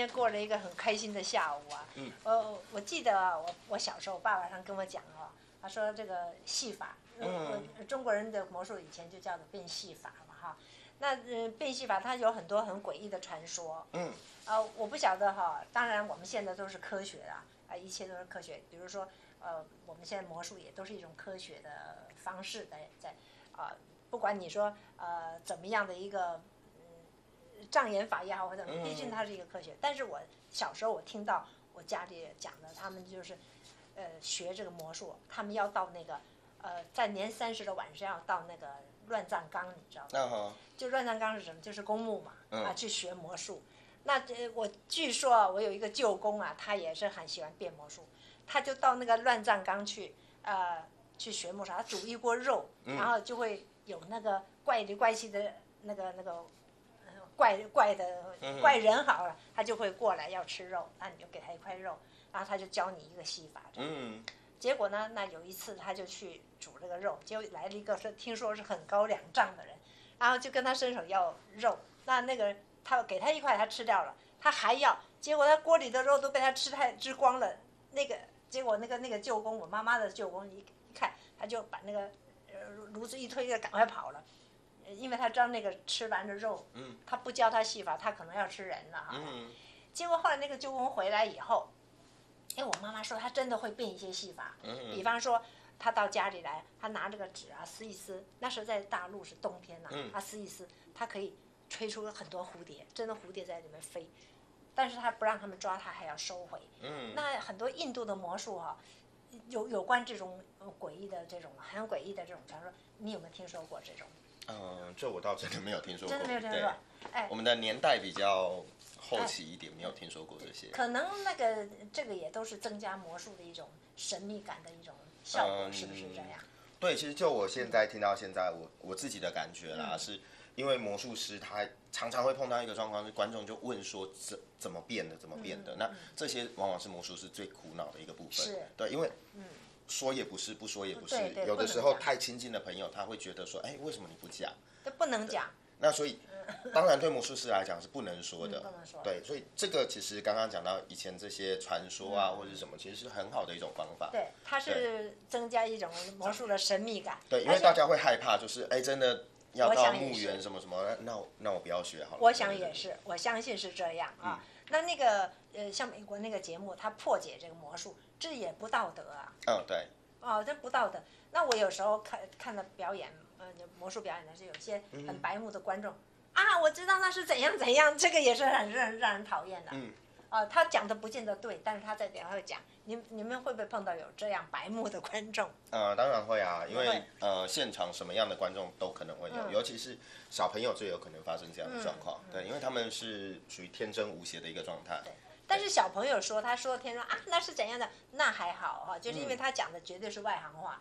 天过了一个很开心的下午啊。嗯。我我记得啊，我我小时候爸爸常跟我讲哦，他说这个戏法，嗯中国人的魔术以前就叫做变戏法嘛哈。那呃变戏法它有很多很诡异的传说。嗯。呃，我不晓得哈，当然我们现在都是科学的，啊，一切都是科学。比如说，呃，我们现在魔术也都是一种科学的方式在在啊、不管你说呃怎么样的一个嗯障眼法也好或者，嗯毕竟它是一个科学。但是我小时候我听到我家里讲的，他们就是呃学这个魔术，他们要到那个呃在年三十的晚上要到那个乱葬岗，你知道吗？就乱葬岗是什么？就是公墓嘛，嗯啊，去学魔术。那这，我据说啊，我有一个舅公啊，他也是很喜欢变魔术，他就到那个乱葬岗去，呃，去学魔术。他煮一锅肉，嗯然后就会有那个怪里怪气的那个那个，呃怪怪的嗯怪人好了，他就会过来要吃肉，那你就给他一块肉，然后他就教你一个戏法。这样嗯结果呢，那有一次他就去煮这个肉，结果来了一个是听说是很高两丈的人，然后就跟他伸手要肉，那那个他给他一块，他吃掉了，他还要，结果他锅里的肉都被他吃太吃光了，那个结果那个那个舅公，我妈妈的舅公一一看，他就把那个呃炉子一推，就赶快跑了。呃因为他知道那个吃完的肉，嗯他不教他戏法，他可能要吃人了哈。嗯结果后来那个舅公回来以后，哎，我妈妈说他真的会变一些戏法，比嗯方说他到家里来，他拿这个纸啊撕一撕，那时候在大陆是冬天呐、嗯他撕一撕，他可以吹出很多蝴蝶，真的蝴蝶在里面飞，但是他不让他们抓，他还要收回。嗯，那很多印度的魔术哈、有有关这种呃诡异的这种很诡异的这种传说，你有没有听说过这种？嗯，这我倒真的没有听说过，真的没有听过。哎我，们的年代比较后期一点，没有听说过这些。可能那个这个也都是增加魔术的一种神秘感的一种效果，嗯是不是这样？对，其实就我现在听到现在，我我自己的感觉啦，嗯是因为魔术师他常常会碰到一个状况，是观众就问说怎怎么变的，怎么变的。那这些往往是魔术师最苦恼的一个部分。是对，因为说也不是，不说也不是对对，有的时候太亲近的朋友，他会觉得说，哎，为什么你不讲？这不能讲。那所以，当然对魔术师来讲是不能说的，嗯不能说对，所以这个其实刚刚讲到以前这些传说啊，或者是什么，其实是很好的一种方法。嗯对，它是增加一种魔术的神秘感。对，因为大家会害怕，就是哎，真的要到墓园什么什么，那我那我不要学好了。我想也是，我相信是这样啊。嗯那那个呃，像美国那个节目，他破解这个魔术，这也不道德啊。嗯，对，哦，这不道德。那我有时候看看的表演，呃，魔术表演的是有些嗯很白目的观众、啊，我知道那是怎样怎样，这个也是很让让人讨厌的。嗯。啊，他讲的不见得对，但是他在底下会讲。你你们会不会碰到有这样白目的观众？呃，当然会啊，因为会呃，现场什么样的观众都可能会有，嗯尤其是小朋友最有可能发生这样的状况。对，因为他们是属于天真无邪的一个状态。但是小朋友说，他说天说啊，那是怎样的？那还好哈、就是因为嗯他讲的绝对是外行话。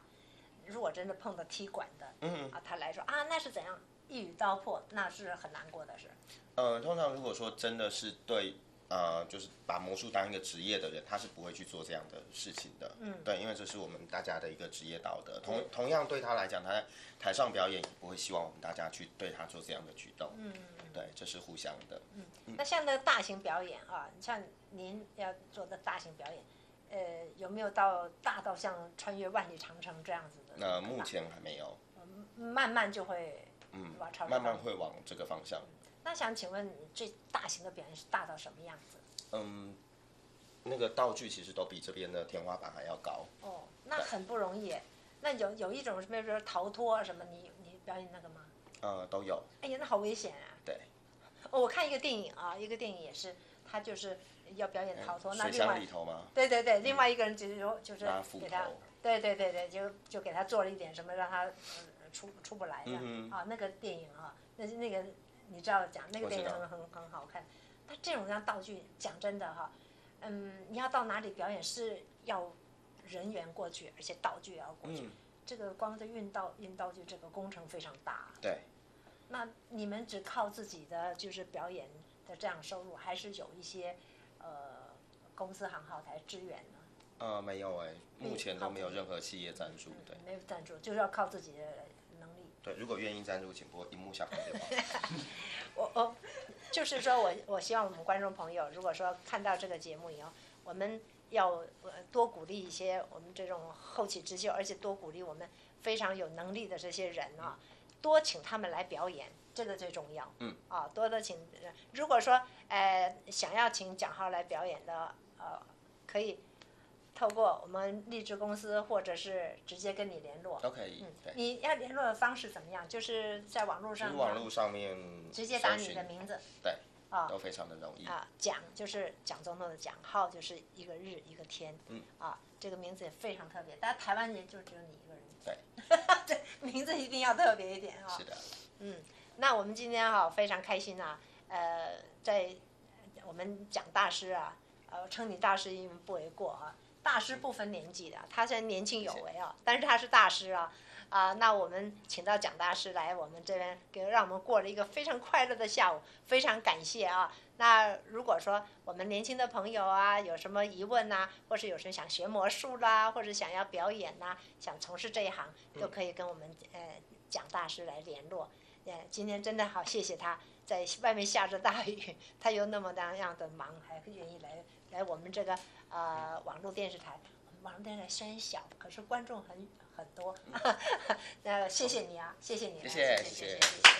如果真的碰到踢馆的，嗯，啊，他来说啊，那是怎样一语道破，那是很难过的事。呃，通常如果说真的是对。呃，就是把魔术当一个职业的人，他是不会去做这样的事情的。嗯对，因为这是我们大家的一个职业道德。同同样对他来讲，他在台上表演也不会希望我们大家去对他做这样的举动。嗯，对，这是互相的。嗯那像那个大型表演啊，像您要做的大型表演，呃，有没有到大到像穿越万里长城这样子的？那目前还没有，慢慢就会嗯往朝，慢慢会往这个方向。那想请问你最大型的表演是大到什么样子？嗯，那个道具其实都比这边的天花板还要高。哦，那很不容易。那有有一种，比如说逃脱啊什么，你你表演那个吗？呃，都有。哎呀，那好危险啊！对，哦，我看一个电影啊，一个电影也是，他就是要表演逃脱，那另外里头吗？对对对，另外一个人就是说就是给他，对对对对，就就给他做了一点什么，让他、呃、出出不来的、嗯啊。那个电影啊，那那个你知道讲那个电影很很很好看。他这种样道具，讲真的哈，嗯，你要到哪里表演是要人员过去，而且道具也要过去。嗯，这个光是运道运道具这个工程非常大。对。那你们只靠自己的就是表演的这样收入，还是有一些呃公司行号来支援呢？呃，没有哎，目前都没有任何企业赞助。对没有赞助，就是要靠自己的能力。对，如果愿意赞助，请拨荧幕下方电话。我我就是说我我希望我们观众朋友，如果说看到这个节目以后，我们要呃多鼓励一些我们这种后起之秀，而且多鼓励我们非常有能力的这些人啊，多请他们来表演，这个最重要。嗯。啊，多的请，如果说呃想要请蒋浩来表演的，呃，可以透过我们励志公司，或者是直接跟你联络。都可以。嗯对，你要联络的方式怎么样？就是在网络上网络上面直接打你的名字。对。啊。都非常的容易。啊，蒋就是蒋总统的蒋，浩就是一个日一个天。嗯。啊，这个名字也非常特别，但台湾人就只有你一个人。对。对，名字一定要特别一点啊。是的。嗯，那我们今天哈非常开心啊，呃，在我们讲大师啊，呃，称你大师因为不为过啊。大师不分年纪的，他虽然年轻有为啊，但是他是大师啊。啊，那我们请到蒋大师来我们这边，给让我们过了一个非常快乐的下午，非常感谢啊。那如果说我们年轻的朋友啊，有什么疑问呐、或是有谁想学魔术啦，或者想要表演呐、想从事这一行，都可以跟我们呃蒋大师来联络。呃，今天真的好谢谢他，在外面下着大雨，他又那么那样的忙，还愿意来来我们这个呃网络电视台。网络电视台虽然小，可是观众很很多。那谢谢你啊，谢谢你啊，谢谢谢谢谢谢谢。